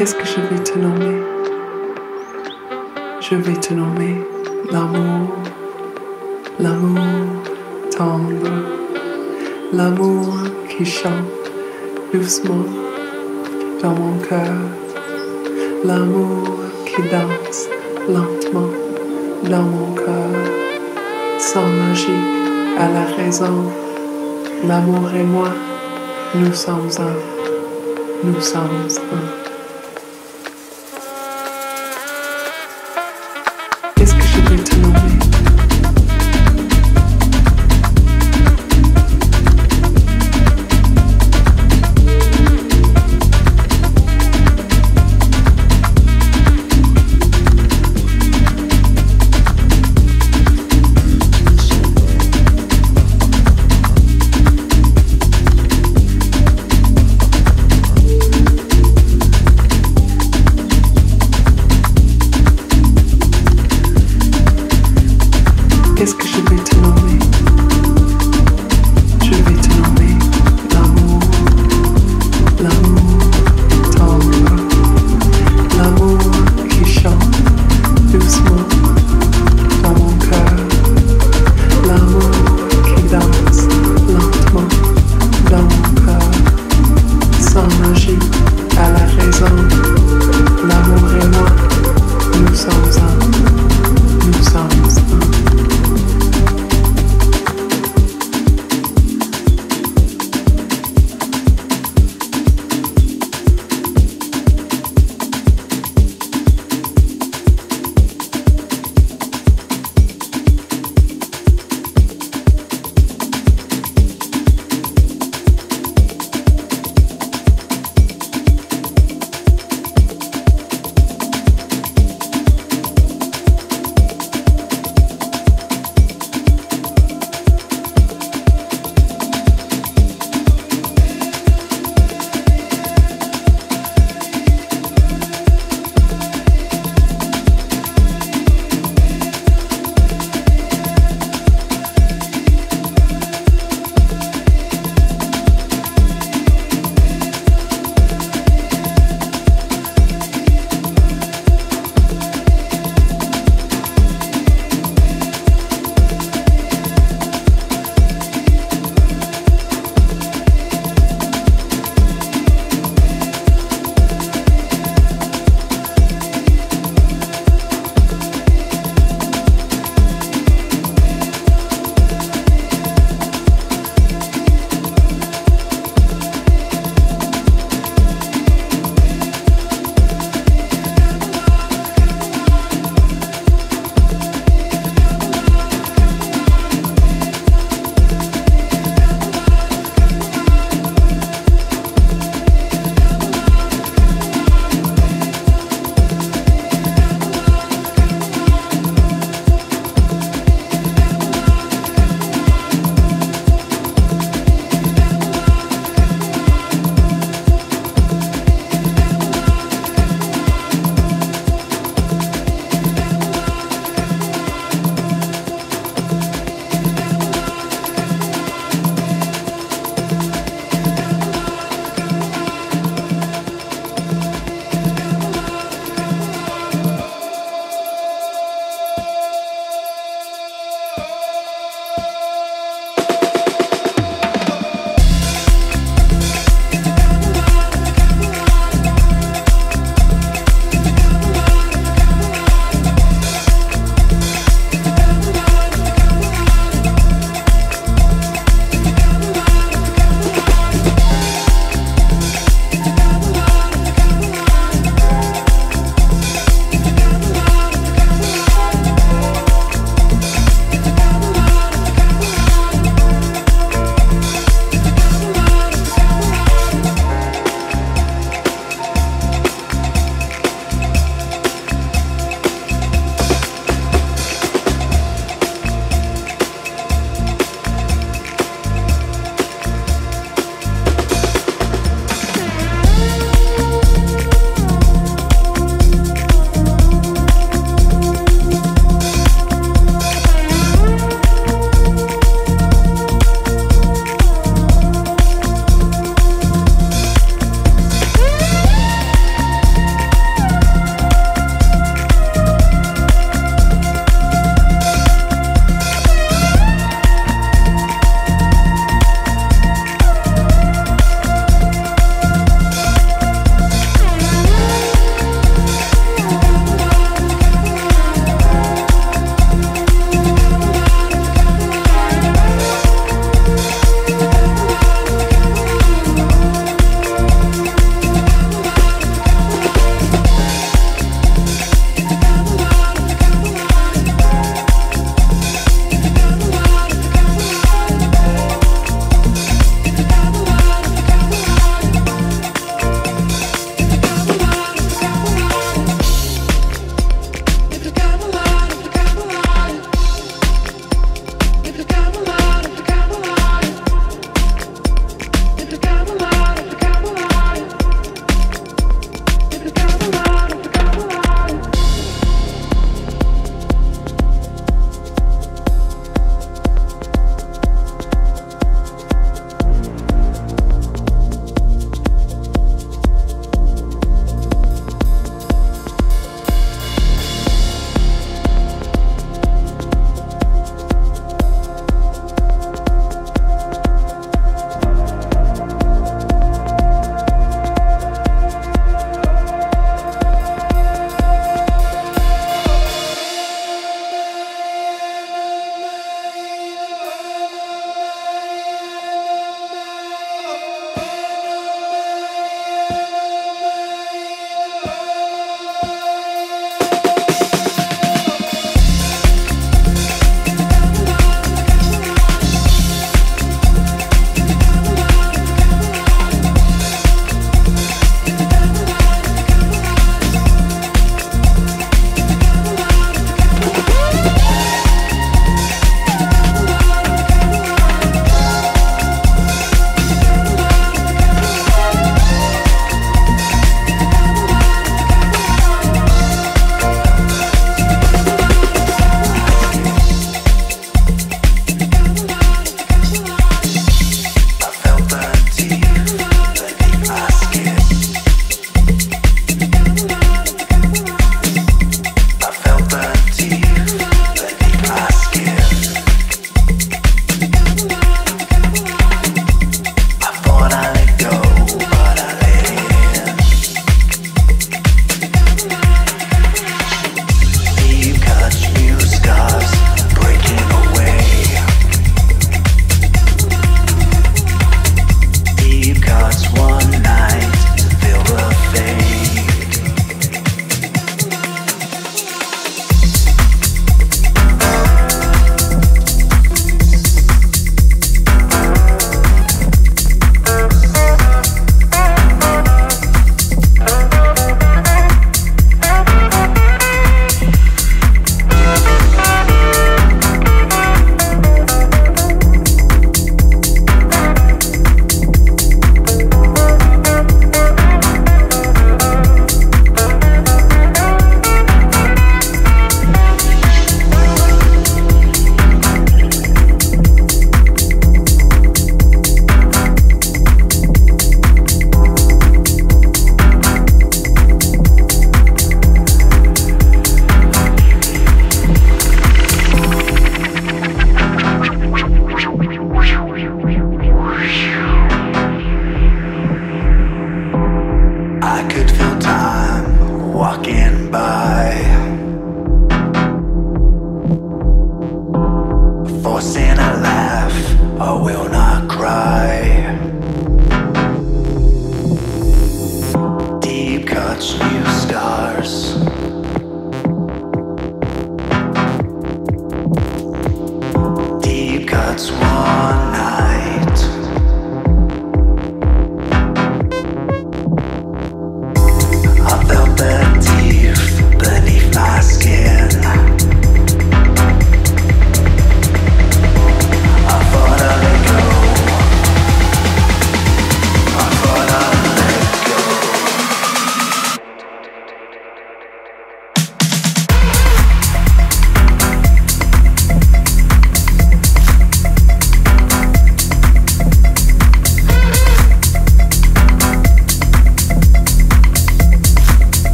Qu'est-ce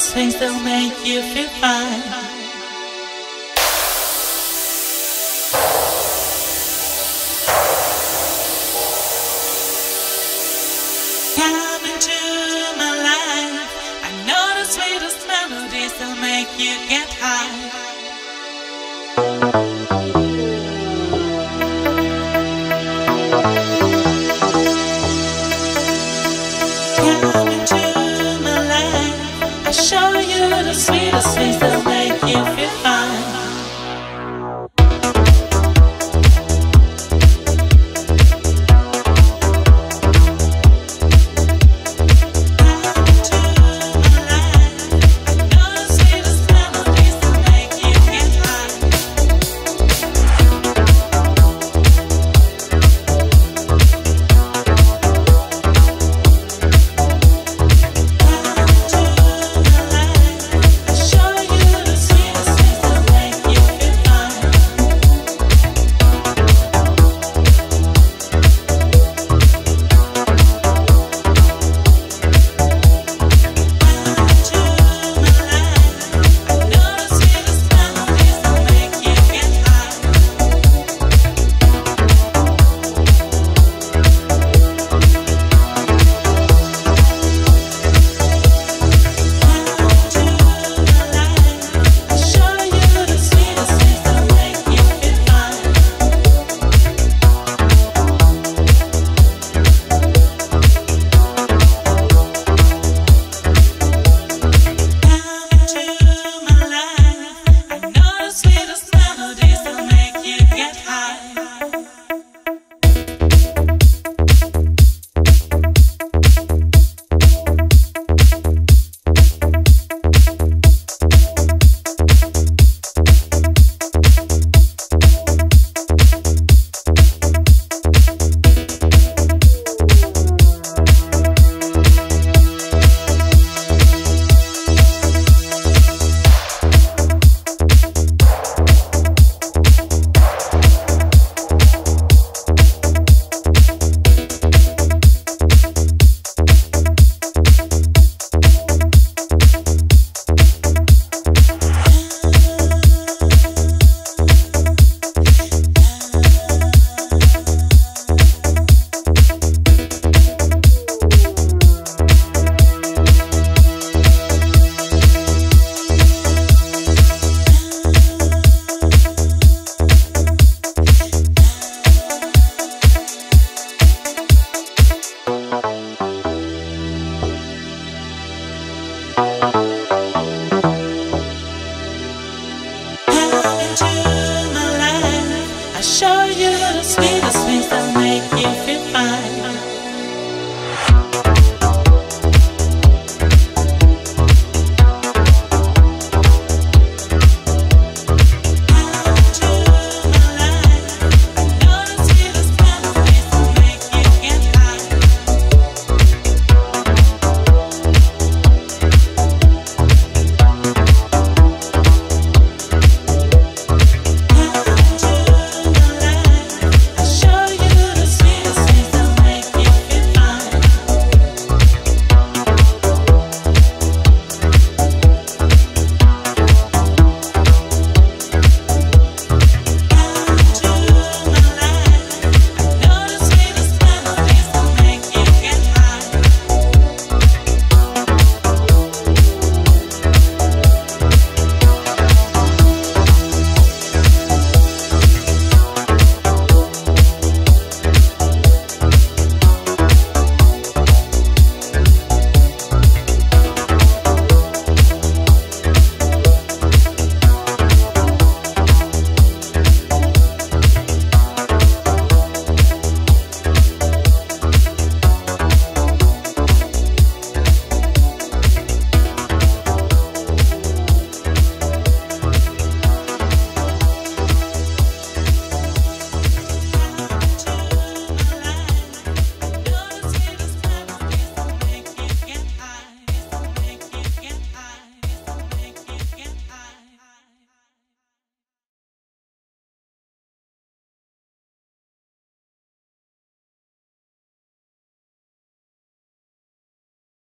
Música